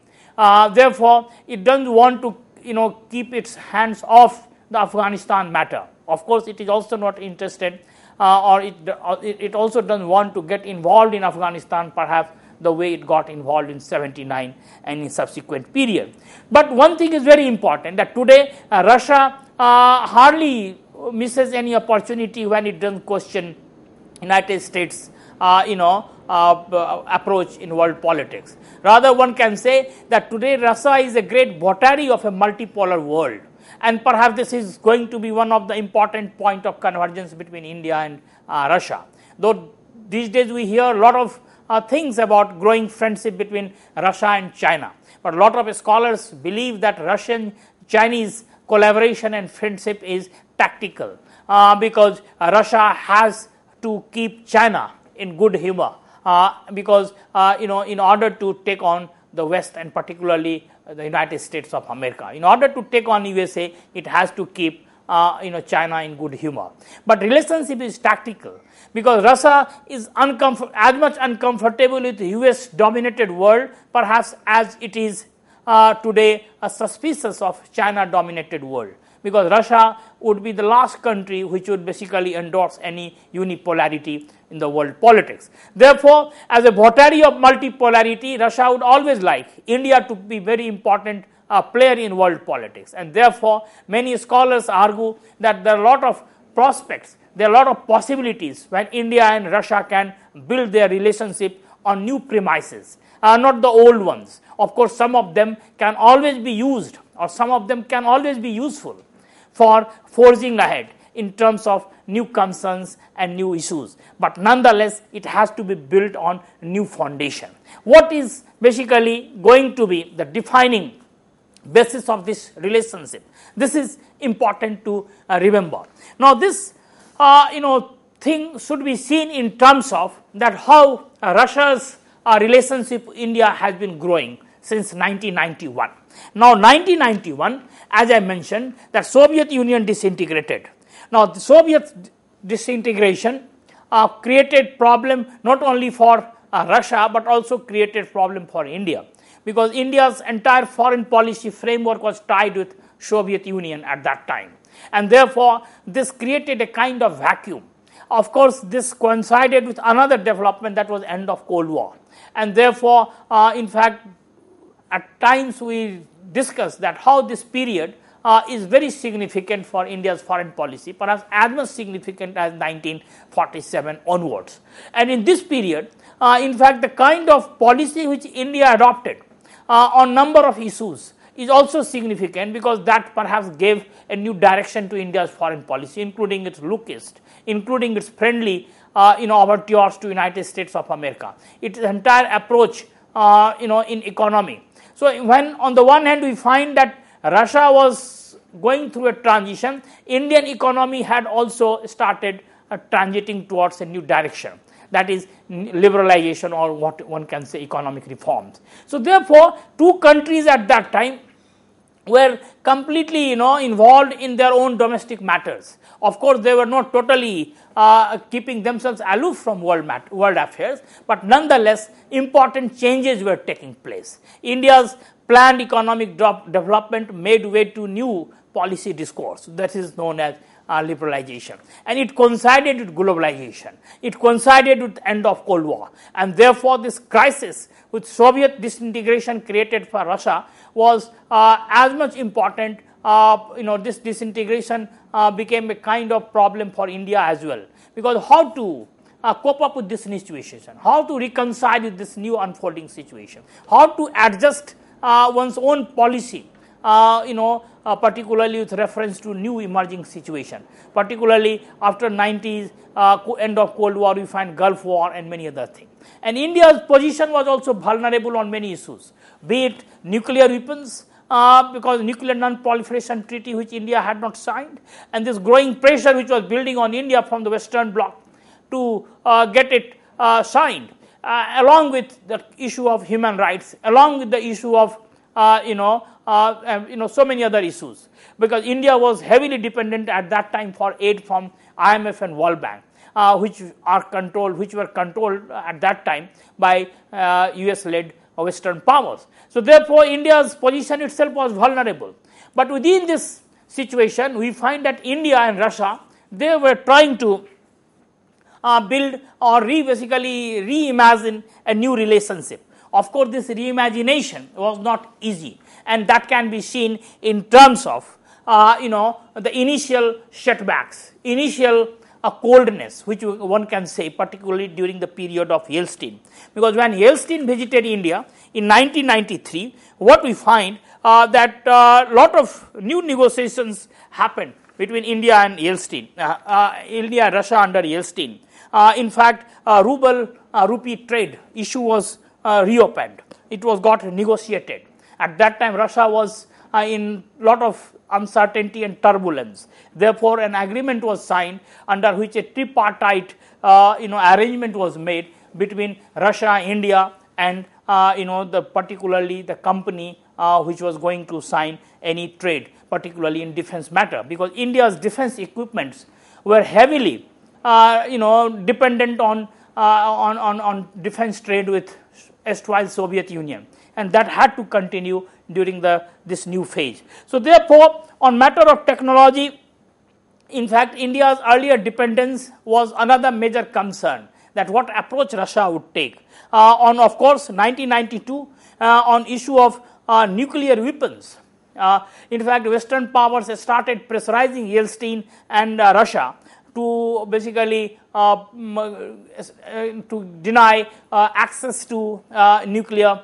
Therefore, it doesn't want to you know keep its hands off the Afghanistan matter. Of course, it is also not interested uh, or it, uh, it also doesn't want to get involved in Afghanistan perhaps the way it got involved in 79 and in subsequent period. But one thing is very important that today uh, Russia hardly misses any opportunity when it doesn't question United States, uh, you know, uh, approach in world politics. Rather, one can say that today Russia is a great votary of a multipolar world, and perhaps this is going to be one of the important point of convergence between India and uh, Russia. Though these days we hear a lot of uh, things about growing friendship between Russia and China, but a lot of scholars believe that Russian Chinese collaboration and friendship is tactical uh, because Russia has to keep China in good humor because uh, you know in order to take on the West and particularly the United States of America. In order to take on USA, it has to keep uh, you know China in good humor. But relationship is tactical because Russia is uncomfort- as much uncomfortable with US dominated world perhaps as it is uh, today a suspicious of China dominated world because Russia would be the last country which would basically endorse any unipolarity in the world politics. Therefore, as a votary of multipolarity, Russia would always like India to be very important uh, player in world politics and therefore many scholars argue that there are a lot of prospects, there are a lot of possibilities when India and Russia can build their relationship on new premises, uh, not the old ones. Of course, some of them can always be used or some of them can always be useful for forging ahead in terms of new concerns and new issues. But nonetheless, it has to be built on new foundation. What is basically going to be the defining basis of this relationship? This is important to uh, remember. Now, this uh, you know thing should be seen in terms of that how uh, Russia's relationship with India has been growing since 1991. Now, 1991 as I mentioned, that Soviet Union disintegrated. Now, the Soviet disintegration uh, created problem not only for uh, Russia but also created problem for India because India's entire foreign policy framework was tied with Soviet Union at that time, and therefore this created a kind of vacuum. Of course, this coincided with another development that was end of Cold War, and therefore, uh, in fact, at times we discuss that how this period uh, is very significant for India's foreign policy, perhaps as much significant as 1947 onwards. And in this period, uh, in fact, the kind of policy which India adopted uh, on number of issues is also significant because that perhaps gave a new direction to India's foreign policy, including its Look East, including its friendly uh, you know, overtures to United States of America, its entire approach uh, you know, in economy, so, when on the one hand we find that Russia was going through a transition, Indian economy had also started uh, transiting towards a new direction that is liberalization or what one can say economic reforms. So, therefore, two countries at that time were completely you know involved in their own domestic matters. Of course, they were not totally uh, keeping themselves aloof from world, mat- world affairs, but nonetheless, important changes were taking place. India's planned economic development made way to new policy discourse that is known as uh, liberalization. And it coincided with globalization. It coincided with end of cold war. And therefore this crisis with soviet disintegration created for russia was uh, as much important you know this disintegration uh, became a kind of problem for India as well. Because how to uh, cope up with this new situation, how to reconcile with this new unfolding situation, how to adjust uh, one's own policy, uh, you know, uh, particularly with reference to new emerging situation, particularly after 90s, uh, end of Cold War, we find Gulf War and many other things. And India's position was also vulnerable on many issues, be it nuclear weapons, because nuclear non-proliferation treaty which India had not signed and this growing pressure which was building on India from the western bloc to uh, get it uh, signed uh, along with the issue of human rights along with the issue of uh, you know uh, you know so many other issues. Because India was heavily dependent at that time for aid from IMF and World Bank which are controlled which were controlled at that time by US led Western powers. So, therefore, India's position itself was vulnerable. But within this situation, we find that India and Russia they were trying to uh, build or re basically reimagine a new relationship. Of course, this reimagination was not easy, and that can be seen in terms of uh, you know the initial setbacks, initial a coldness, which one can say, particularly during the period of Yeltsin. Because when Yeltsin visited India in 1993, what we find uh, that a uh, lot of new negotiations happened between India and Yeltsin, uh, uh, India and Russia under Yeltsin. Uh, in fact, uh, ruble rupee trade issue was reopened. It was got negotiated. At that time, Russia was in lot of uncertainty and turbulence. Therefore, an agreement was signed under which a tripartite uh, you know, arrangement was made between Russia, India, and uh, you know the particularly the company uh, which was going to sign any trade, particularly in defense matter, because India's defense equipments were heavily uh, you know dependent on, uh, on on on defense trade with erstwhile Soviet Union, and that had to continue during the this new phase. So therefore, on matter of technology, in fact, India's earlier dependence was another major concern that what approach Russia would take. Uh, on of course 1992 uh, on issue of uh, nuclear weapons. Uh, in fact, Western powers started pressurizing Yeltsin and uh, Russia to basically uh, to deny access to nuclear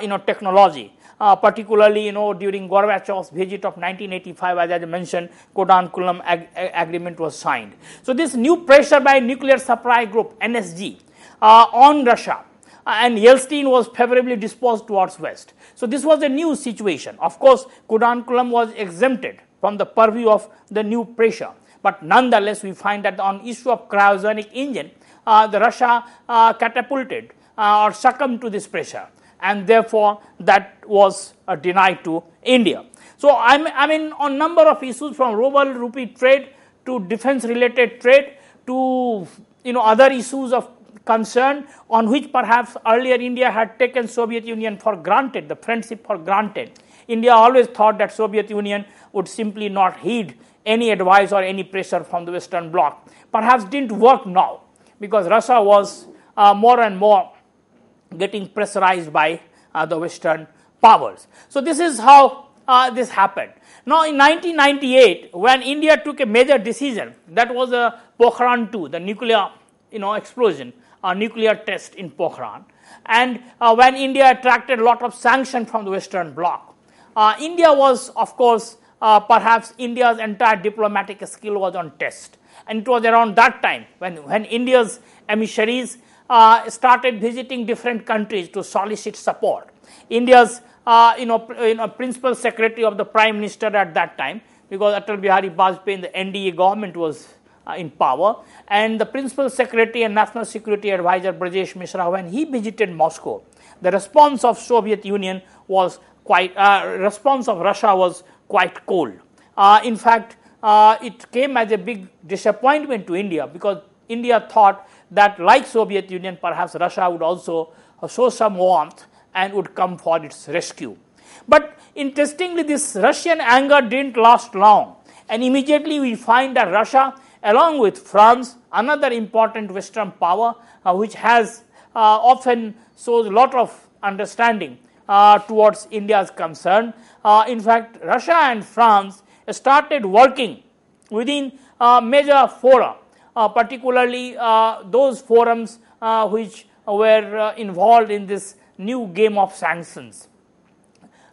you know technology uh, particularly you know during Gorbachev's visit of 1985 as I mentioned Kudankulam ag- agreement was signed. So this new pressure by nuclear supply group NSG uh, on Russia uh, and Yeltsin was favorably disposed towards West. So this was a new situation. Of course, Kudankulam was exempted from the purview of the new pressure. But nonetheless, we find that on issue of cryogenic engine, uh, the Russia uh, catapulted uh, or succumbed to this pressure and therefore that was uh, denied to India. So I'm, I mean on number of issues from ruble rupee trade to defense related trade to you know other issues of concern on which perhaps earlier India had taken Soviet Union for granted, the friendship for granted. India always thought that Soviet Union would simply not heed any advice or any pressure from the Western Bloc. Perhaps didn't work now because Russia was uh, more and more getting pressurized by uh, the Western powers. So, this is how uh, this happened. Now, in 1998, when India took a major decision, that was a Pokhran 2, the nuclear you know, explosion, a nuclear test in Pokhran. And uh, when India attracted a lot of sanction from the Western Bloc, uh, India was, of course, uh, perhaps India's entire diplomatic skill was on test. And it was around that time when, when India's emissaries uh, started visiting different countries to solicit support. India's uh, you, know, you know, principal secretary of the prime minister at that time, because Atal Bihari Vajpayee, the NDA government was uh, in power, and the principal secretary and national security advisor Brajesh Mishra, when he visited Moscow, the response of Soviet Union was quite, uh, response of Russia was quite cold. Uh, in fact, uh, it came as a big disappointment to India because India thought that like Soviet Union, perhaps Russia would also show some warmth and would come for its rescue. But interestingly, this Russian anger didn't last long, and immediately we find that Russia, along with France, another important Western power, uh, which has uh, often shows a lot of understanding uh, towards India's concern. Uh, in fact, Russia and France started working within major fora particularly uh, those forums uh, which were involved in this new game of sanctions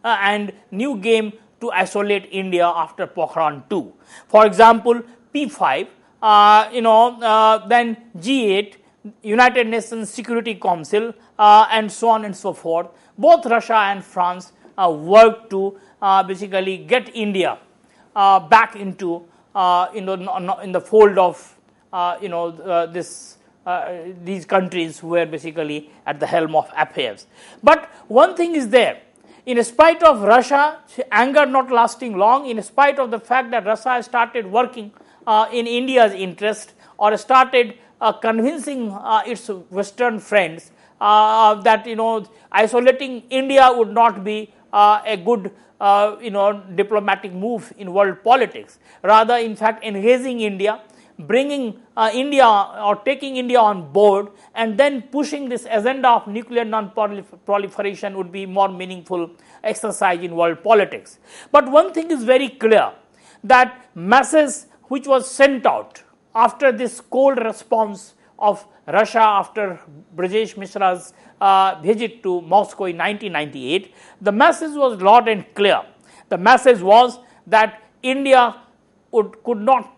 and new game to isolate India after Pokhran 2. For example, P5, you know, then G8, United Nations Security Council, and so on and so forth. Both Russia and France worked to basically get India back into uh, in, the, in the fold of uh, you know uh, this uh, these countries were basically at the helm of affairs. But one thing is there. In spite of Russia anger not lasting long, in spite of the fact that Russia started working uh, in India's interest or started uh, convincing uh, its Western friends that you know isolating India would not be a good uh, you know diplomatic move in world politics rather in fact engaging india bringing uh, India or taking India on board and then pushing this agenda of nuclear non-proliferation would be more meaningful exercise in world politics. But one thing is very clear that message which was sent out after this cold response of Russia after Brajesh Mishra's uh, visit to Moscow in 1998, the message was loud and clear. The message was that India would, could not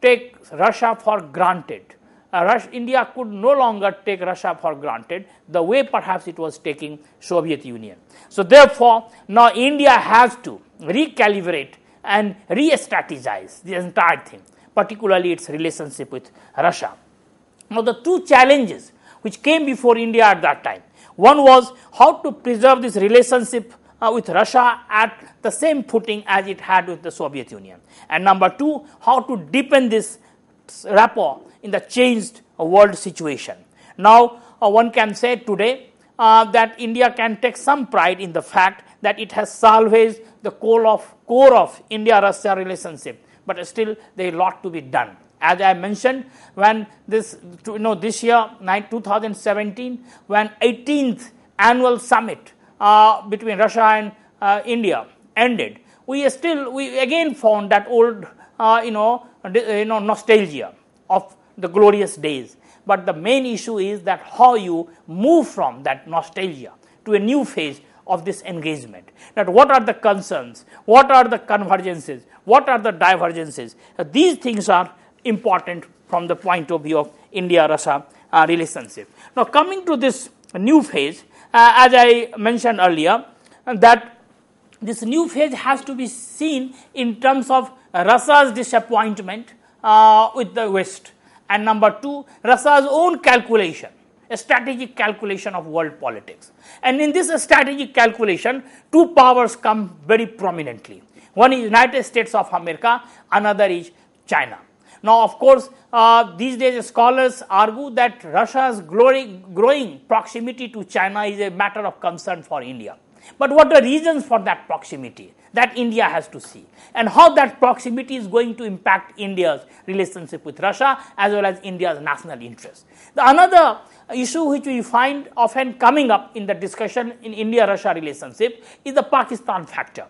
take Russia for granted. Uh, Russia, India could no longer take Russia for granted the way perhaps it was taking Soviet Union. So therefore, now India has to recalibrate and re-strategize the entire thing, particularly its relationship with Russia. Now the two challenges which came before India at that time, one was how to preserve this relationship uh, with Russia at the same footing as it had with the Soviet Union. And number two, how to deepen this rapport in the changed world situation. Now, uh, one can say today uh, that India can take some pride in the fact that it has salvaged the core of, core of India-Russia relationship, but still there is a lot to be done. As I mentioned, when this, you know, this year, 2017, when 18th annual summit between Russia and uh, India ended, we still we again found that old uh, you know you know nostalgia of the glorious days. But the main issue is that how you move from that nostalgia to a new phase of this engagement. That what are the concerns, what are the convergences, what are the divergences. Uh, these things are important from the point of view of India-Russia uh, relationship. Now coming to this new phase, uh, as I mentioned earlier, that this new phase has to be seen in terms of Russia's disappointment uh, with the West, and number two, Russia's own calculation, a strategic calculation of world politics. And in this strategic calculation, two powers come very prominently. One is United States of America, another is China. Now, of course, uh, these days scholars argue that Russia's growing, growing proximity to China is a matter of concern for India. But what are the reasons for that proximity? That India has to see, and how that proximity is going to impact India's relationship with Russia as well as India's national interest. The another issue which we find often coming up in the discussion in India Russia relationship is the Pakistan factor.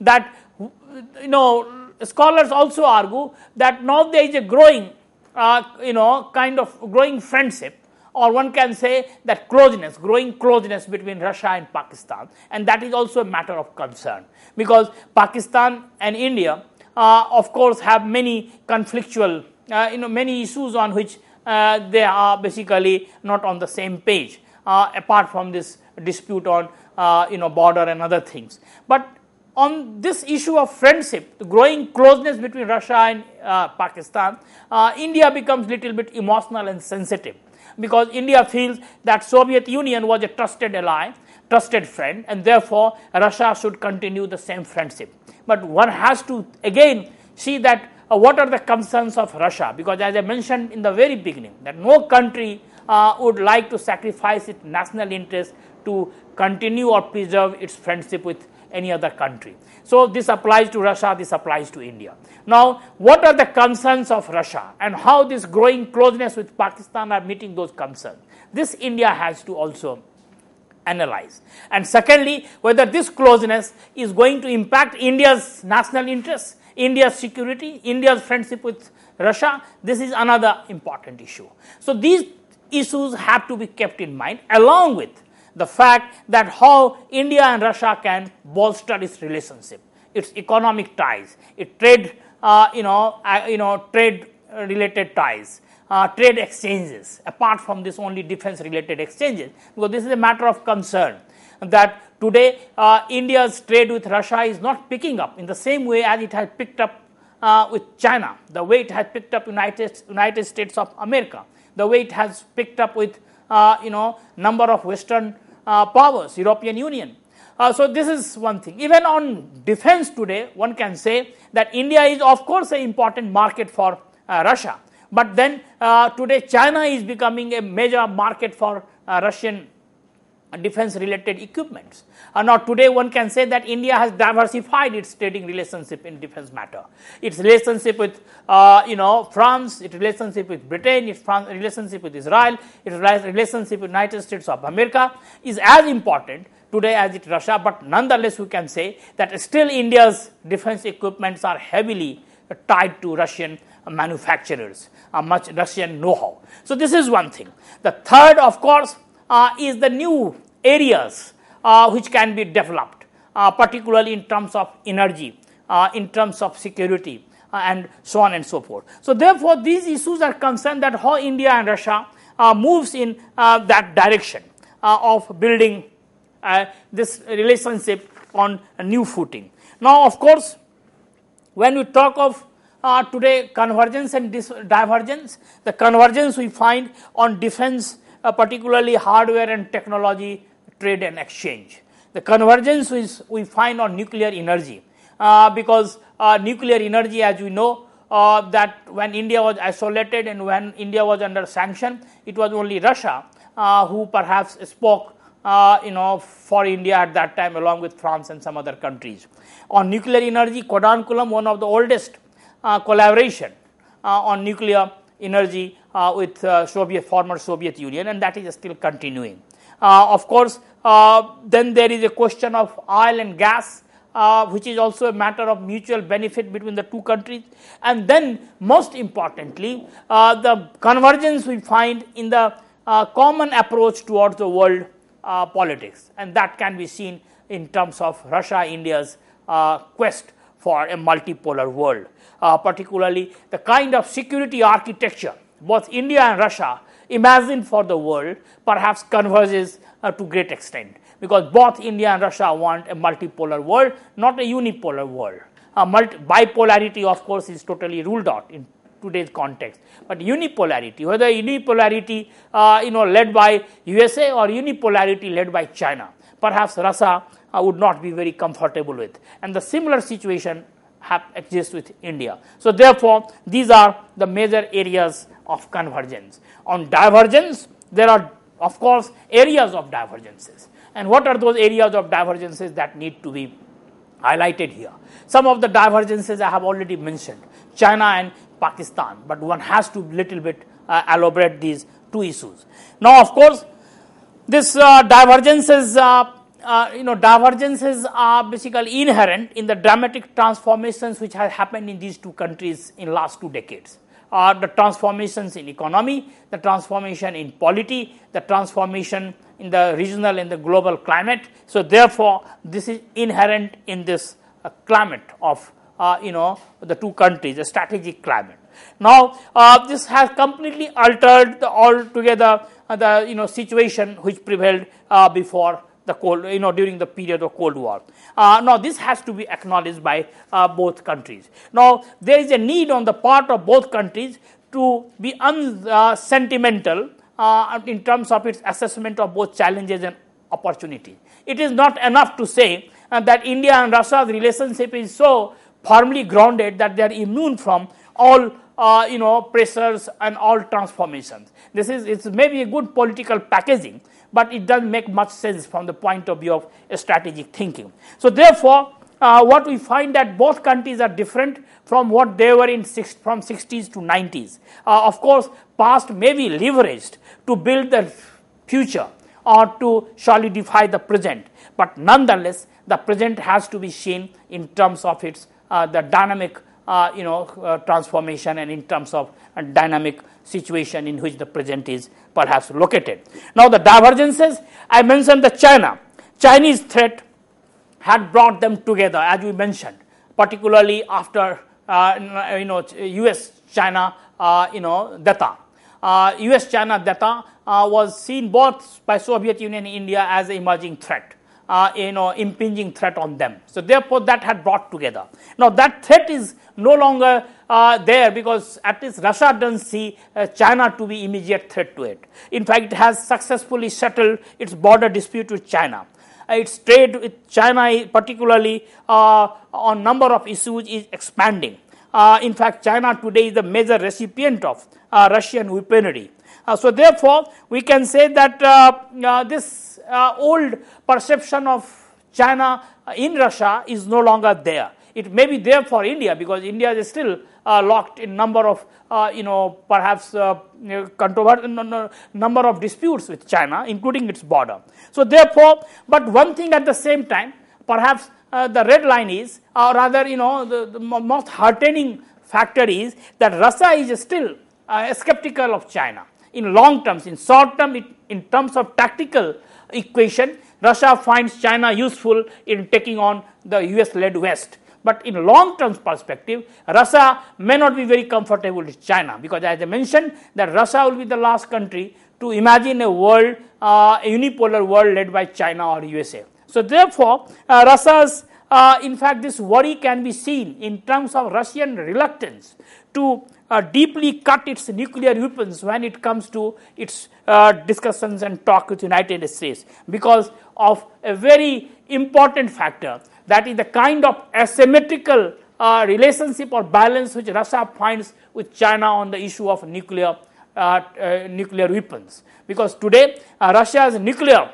That you know scholars also argue that now there is a growing, uh, you know, kind of growing friendship, or one can say that closeness, growing closeness between Russia and Pakistan, and that is also a matter of concern because Pakistan and India, uh, of course, have many conflictual, uh, you know, many issues on which uh, they are basically not on the same page, uh, apart from this dispute on, uh, you know, border and other things. But on this issue of friendship, the growing closeness between Russia and uh, Pakistan, uh, India becomes little bit emotional and sensitive because India feels that Soviet Union was a trusted ally, trusted friend, and therefore Russia should continue the same friendship. But one has to again see that uh, what are the concerns of Russia because as I mentioned in the very beginning that no country uh, would like to sacrifice its national interest to continue or preserve its friendship with any other country. So this applies to Russia, this applies to India. Now, what are the concerns of Russia and how this growing closeness with Pakistan are meeting those concerns? This India has to also analyze. And secondly, whether this closeness is going to impact India's national interests, India's security, India's friendship with Russia, this is another important issue. So, these issues have to be kept in mind along with the fact that how India and Russia can bolster its relationship, its economic ties, its trade, uh, you know, uh, you know, trade related ties, uh, trade exchanges, apart from this only defense related exchanges, because this is a matter of concern that today uh, India's trade with Russia is not picking up in the same way as it has picked up uh, with China, the way it has picked up United, United States of America, the way it has picked up with uh, you know number of Western powers, European Union. Uh, so this is one thing. Even on defense today, one can say that India is of course an important market for uh, Russia. But then uh, today China is becoming a major market for uh, Russian defense related equipments. Uh, now today one can say that India has diversified its trading relationship in defense matter. Its relationship with uh, you know France, its relationship with Britain, its relationship with Israel, its relationship with United States of America is as important today as it Russia, but nonetheless we can say that still India's defense equipments are heavily tied to Russian manufacturers, uh, much Russian know-how. So this is one thing. The third, of course, is the new areas uh, which can be developed, uh, particularly in terms of energy, uh, in terms of security, uh, and so on and so forth. So therefore, these issues are concerned that how India and Russia moves in that direction of building this relationship on a new footing. Now, of course, when we talk of uh, today convergence and divergence. The convergence we find on defense, uh, particularly hardware and technology, trade and exchange. The convergence is we find on nuclear energy uh, because uh, nuclear energy, as we know, uh, that when India was isolated and when India was under sanction, it was only Russia uh, who perhaps spoke uh, you know, for India at that time, along with France and some other countries. On nuclear energy, Kudankulam, one of the oldest uh, collaboration uh, on nuclear energy with Soviet former Soviet Union, and that is still continuing. of course, then there is a question of oil and gas uh, which is also a matter of mutual benefit between the two countries. And then, most importantly, uh, the convergence we find in the uh, common approach towards the world politics, and that can be seen in terms of Russia India's quest for a multipolar world uh, particularly the kind of security architecture both India and Russia imagine for the world perhaps converges uh, to great extent because both India and Russia want a multipolar world, not a unipolar world. Uh, multi- bipolarity, of course, is totally ruled out in today's context. But unipolarity, whether unipolarity, uh, you know, led by USA or unipolarity led by China, perhaps Russia uh, would not be very comfortable with. And the similar situation have exist with India. So therefore, these are the major areas of convergence. On divergence, there are of course areas of divergences. And what are those areas of divergences that need to be highlighted here? Some of the divergences I have already mentioned, China and Pakistan, but one has to little bit uh, elaborate these two issues. Now, of course, this uh, divergences uh, uh, you know, divergences are basically inherent in the dramatic transformations which have happened in these two countries in last two decades. Uh, the transformations in economy, the transformation in polity, the transformation in the regional and the global climate. So therefore, this is inherent in this uh, climate of uh, you know the two countries, the strategic climate. Now, uh, this has completely altered the altogether uh, the you know situation which prevailed uh, before the cold, you know, during the period of Cold War. Uh, now, this has to be acknowledged by uh, both countries. Now, there is a need on the part of both countries to be unsentimental uh, in terms of its assessment of both challenges and opportunities. It is not enough to say uh, that India and Russia's relationship is so firmly grounded that they are immune from all uh, you know pressures and all transformations. This is it's maybe a good political packaging, but it doesn't make much sense from the point of view of strategic thinking. So therefore, uh, what we find that both countries are different from what they were in six, from 60s to 90s. Uh, of course, past may be leveraged to build the future or to solidify the present. But nonetheless, the present has to be seen in terms of its uh, the dynamic uh, you know uh, transformation and in terms of dynamic situation in which the present is perhaps located. Now the divergences I mentioned the China. Chinese threat had brought them together as we mentioned particularly after uh, you know US China uh, you know detente. US China detente was seen both by Soviet Union and India as an emerging threat uh, you know impinging threat on them. So therefore, that had brought together. Now that threat is no longer uh, there because at least Russia doesn't see uh, China to be immediate threat to it. In fact, it has successfully settled its border dispute with China. Uh, its trade with China, particularly uh, on number of issues, is expanding. Uh, in fact, China today is the major recipient of Russian weaponry. So therefore, we can say that this uh, old perception of China in Russia is no longer there. It may be there for India because India is still uh, locked in number of uh, you know perhaps uh, number of disputes with China, including its border. So therefore, but one thing at the same time, perhaps uh, the red line is, or rather, you know, the, the most heartening factor is that Russia is still uh, skeptical of China in long terms. In short term, it, in terms of tactical equation, Russia finds China useful in taking on the US led West. But in long term perspective, Russia may not be very comfortable with China because as I mentioned that Russia will be the last country to imagine a world, uh, a unipolar world led by China or USA. So therefore, uh, Russia's uh, in fact, this worry can be seen in terms of Russian reluctance to uh, deeply cut its nuclear weapons when it comes to its uh, discussions and talk with United States because of a very important factor that is the kind of asymmetrical uh, relationship or balance which Russia finds with China on the issue of nuclear uh, uh, nuclear weapons. Because today uh, Russia's nuclear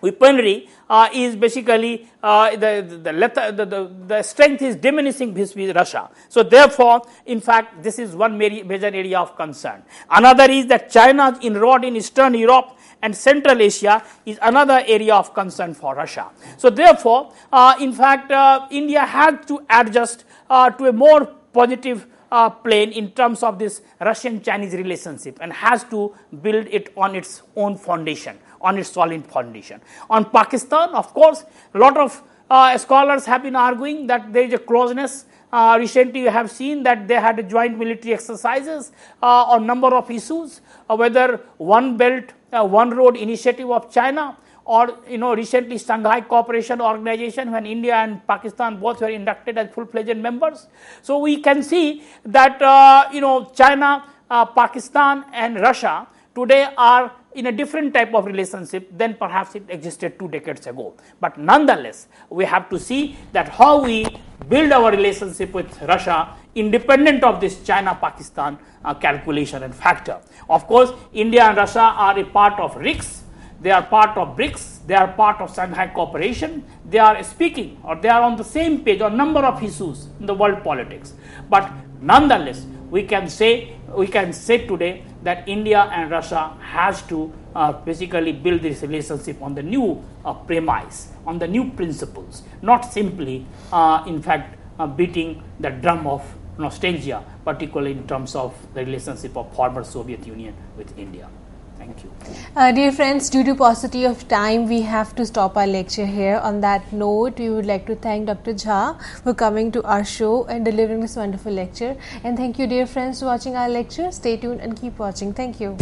weaponry uh, is basically uh, the, the, the, the, the, strength is diminishing with Russia. So therefore, in fact, this is one major area of concern. Another is that China's inroad in Eastern Europe and Central Asia is another area of concern for Russia. So therefore, uh, in fact, uh, India had to adjust uh, to a more positive uh, plane in terms of this Russian Chinese relationship and has to build it on its own foundation on its solid foundation. On Pakistan, of course, a lot of uh, scholars have been arguing that there is a closeness. Uh, recently, we have seen that they had joint military exercises uh, on number of issues, uh, whether one belt, uh, one road initiative of China, or you know recently Shanghai Cooperation Organization when India and Pakistan both were inducted as full-fledged members. So we can see that uh, you know China, Pakistan, and Russia today are in a different type of relationship than perhaps it existed two decades ago. But nonetheless, we have to see that how we build our relationship with Russia independent of this China Pakistan uh, calculation and factor. Of course, India and Russia are a part of RICS, they are part of BRICS, they are part of Shanghai Cooperation, they are speaking or they are on the same page on number of issues in the world politics. But nonetheless, we can say we can say today that India and Russia has to uh, basically build this relationship on the new uh, premise, on the new principles, not simply, uh, in fact, uh, beating the drum of nostalgia, particularly in terms of the relationship of former Soviet Union with India. Thank you. Uh, dear friends, due to paucity of time, we have to stop our lecture here. On that note, we would like to thank Dr. Jha for coming to our show and delivering this wonderful lecture. And thank you, dear friends, for watching our lecture. Stay tuned and keep watching. Thank you.